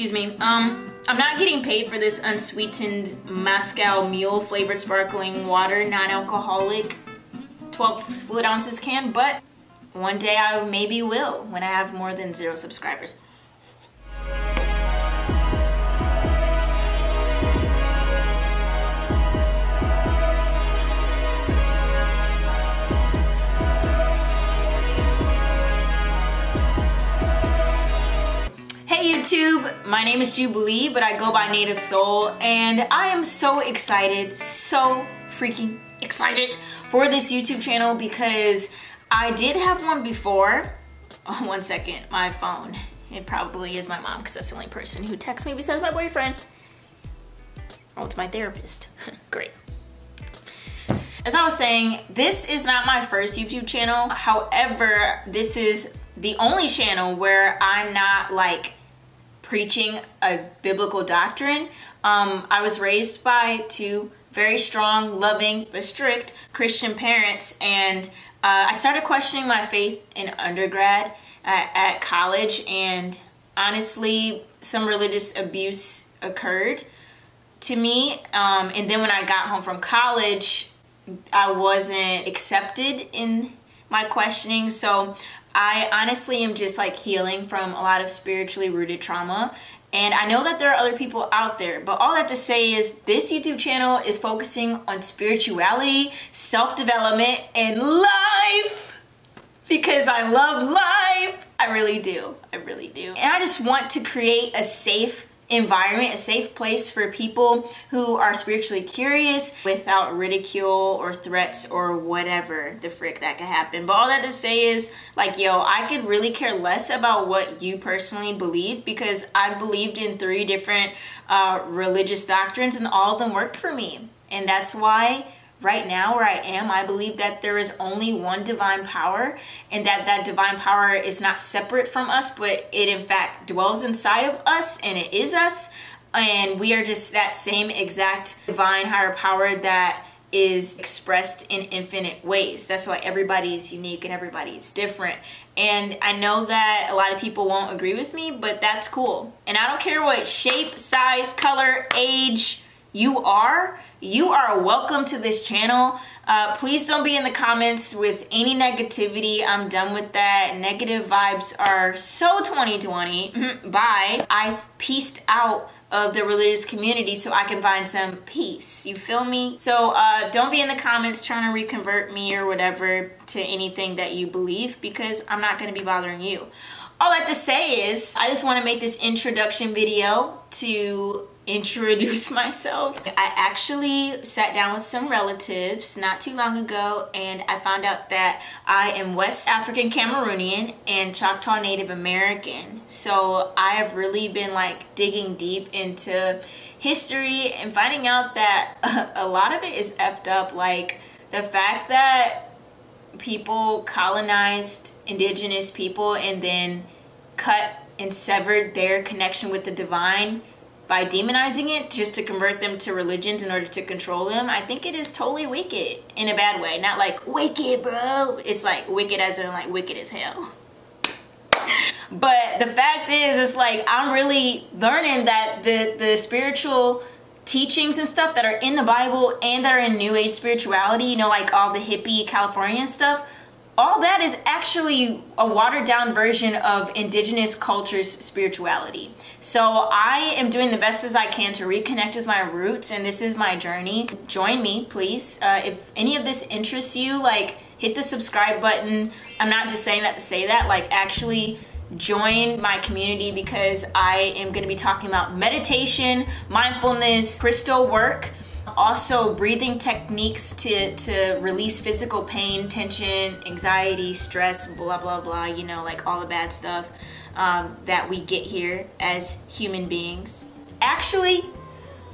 excuse me. Um, I'm not getting paid for this unsweetened Moscow Mule flavored sparkling water, non-alcoholic, 12 fluid ounces can, but one day I maybe will when I have more than zero subscribers. My name is Jubilee, but I go by Native Soul, and I am so excited, so freaking excited for this YouTube channel because I did have one before. Oh, one second, my phone. It probably is my mom because that's the only person who texts me besides my boyfriend. Oh, it's my therapist. Great. As I was saying, this is not my first YouTube channel. However, this is the only channel where I'm not like preaching a biblical doctrine. Um, I was raised by two very strong, loving, but strict Christian parents, and uh, I started questioning my faith in undergrad at, at college, and honestly, some religious abuse occurred to me. Um, and then when I got home from college, I wasn't accepted in my questioning. So I honestly am just like healing from a lot of spiritually rooted trauma. And I know that there are other people out there, but all that to say is this YouTube channel is focusing on spirituality, self development, and life because I love life. I really do. I really do. And I just want to create a safe environment, a safe place for people who are spiritually curious without ridicule or threats or whatever the frick that could happen. But all that to say is, like, yo, I could really care less about what you personally believe because I believed in three different uh, religious doctrines and all of them worked for me. And that's why right now where I am, I believe that there is only one divine power and that that divine power is not separate from us, but it in fact dwells inside of us and it is us. And we are just that same exact divine higher power that is expressed in infinite ways. That's why everybody is unique and everybody is different. And I know that a lot of people won't agree with me, but that's cool. And I don't care what shape, size, color, age you are you are welcome to this channel. Uh, please don't be in the comments with any negativity. I'm done with that. Negative vibes are so 2020. Bye. I pieced out of the religious community so I can find some peace. You feel me? So uh, don't be in the comments trying to reconvert me or whatever to anything that you believe because I'm not going to be bothering you. All I have to say is I just want to make this introduction video to introduce myself. I actually sat down with some relatives not too long ago and I found out that I am West African Cameroonian and Choctaw Native American. So I have really been like digging deep into history and finding out that a lot of it is effed up. Like the fact that people colonized indigenous people and then cut and severed their connection with the divine by demonizing it just to convert them to religions in order to control them, I think it is totally wicked in a bad way. Not like wicked, bro. It's like wicked as in like wicked as hell. but the fact is, it's like I'm really learning that the the spiritual teachings and stuff that are in the Bible and that are in New Age spirituality, you know, like all the hippie Californian stuff, all that is actually a watered down version of indigenous culture's spirituality. So I am doing the best as I can to reconnect with my roots and this is my journey. Join me, please. Uh, if any of this interests you, like hit the subscribe button. I'm not just saying that to say that, like actually join my community because I am going to be talking about meditation, mindfulness, crystal work, also breathing techniques to, to release physical pain, tension, anxiety, stress, blah, blah, blah, you know, like all the bad stuff um, that we get here as human beings. Actually,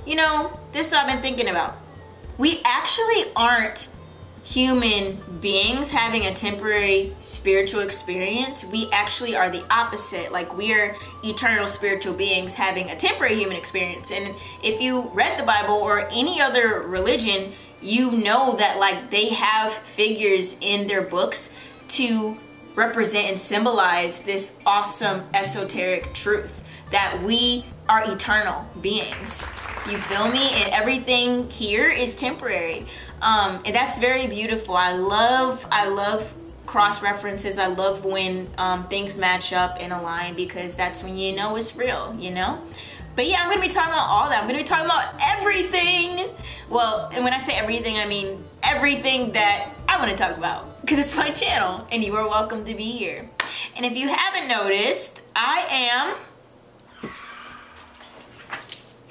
you know, this I've been thinking about. We actually aren't human beings having a temporary spiritual experience, we actually are the opposite. Like we are eternal spiritual beings having a temporary human experience. And if you read the Bible or any other religion, you know that like they have figures in their books to represent and symbolize this awesome esoteric truth that we are eternal beings. You feel me? And everything here is temporary. Um, and that's very beautiful. I love, I love cross references. I love when um, things match up and align because that's when you know it's real, you know? But yeah, I'm gonna be talking about all that. I'm gonna be talking about everything. Well, and when I say everything, I mean everything that I wanna talk about because it's my channel and you are welcome to be here. And if you haven't noticed, I am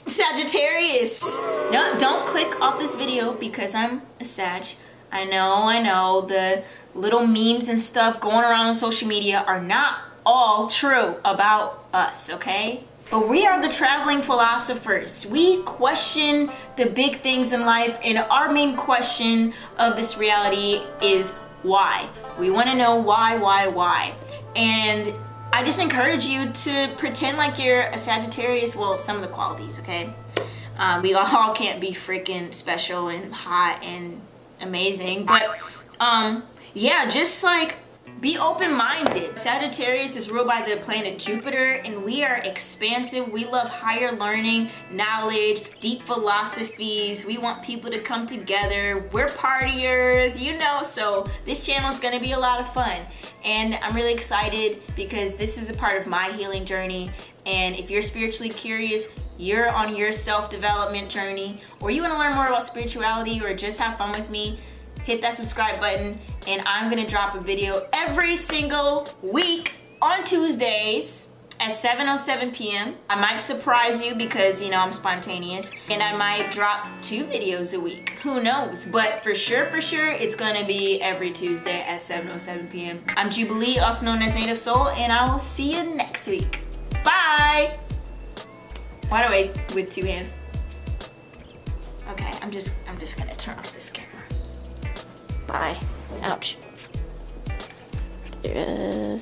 Sagittarius. No, don't click off this video because I'm a Sag. I know, I know, the little memes and stuff going around on social media are not all true about us, okay? But we are the traveling philosophers. We question the big things in life, and our main question of this reality is why. We want to know why, why, why. And I just encourage you to pretend like you're a Sagittarius. Well, some of the qualities, okay? Um, we all can't be freaking special and hot and amazing, but um, yeah, just like be open-minded. Sagittarius is ruled by the planet Jupiter and we are expansive. We love higher learning, knowledge, deep philosophies. We want people to come together. We're partiers, you know, so this channel is gonna be a lot of fun. And I'm really excited because this is a part of my healing journey. And if you're spiritually curious, you're on your self-development journey, or you wanna learn more about spirituality or just have fun with me, hit that subscribe button and I'm gonna drop a video every single week on Tuesdays at 7.07 p.m. I might surprise you because, you know, I'm spontaneous. And I might drop two videos a week. Who knows? But for sure, for sure, it's gonna be every Tuesday at 7.07 p.m. I'm Jubilee, also known as Native Soul, and I will see you next week. Bye! Why do I with two hands? Okay, I'm just, I'm just gonna turn off this camera. Bye. Ouch. Uh.